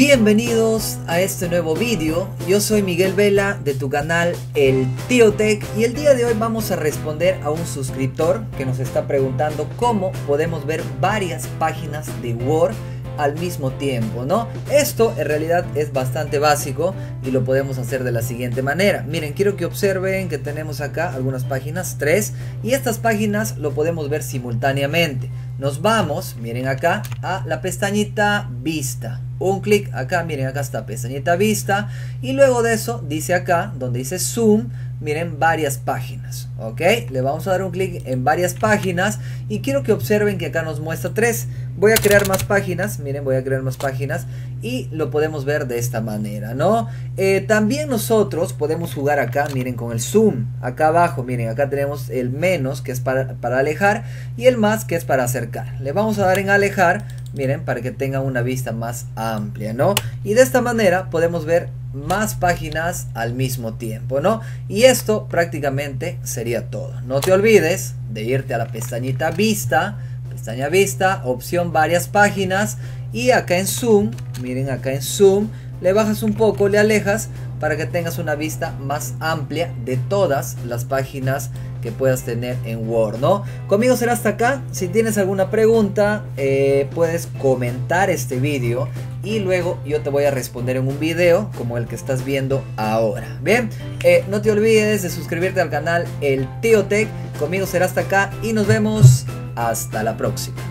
Bienvenidos a este nuevo vídeo, yo soy Miguel Vela de tu canal El Tío Tech y el día de hoy vamos a responder a un suscriptor que nos está preguntando cómo podemos ver varias páginas de Word al mismo tiempo, ¿no? Esto en realidad es bastante básico y lo podemos hacer de la siguiente manera. Miren, quiero que observen que tenemos acá algunas páginas, tres, y estas páginas lo podemos ver simultáneamente. Nos vamos, miren acá, a la pestañita vista. Un clic acá, miren acá está pestañita vista. Y luego de eso dice acá, donde dice zoom, miren varias páginas ok le vamos a dar un clic en varias páginas y quiero que observen que acá nos muestra tres. Voy a crear más páginas miren voy a crear más páginas y lo podemos ver de esta manera no eh, también nosotros podemos jugar acá miren con el zoom acá abajo miren acá tenemos el menos que es para, para alejar y el más que es para acercar. Le vamos a dar en alejar miren para que tengan una vista más amplia no y de esta manera podemos ver más páginas al mismo tiempo, ¿no? Y esto prácticamente sería todo. No te olvides de irte a la pestañita vista, pestaña vista, opción varias páginas y acá en zoom, miren acá en zoom, le bajas un poco, le alejas para que tengas una vista más amplia de todas las páginas que puedas tener en Word, ¿no? Conmigo será hasta acá. Si tienes alguna pregunta, eh, puedes comentar este vídeo y luego yo te voy a responder en un video como el que estás viendo ahora. Bien, eh, no te olvides de suscribirte al canal El Tío Tech. Conmigo será hasta acá y nos vemos hasta la próxima.